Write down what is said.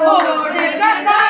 छोड़ कर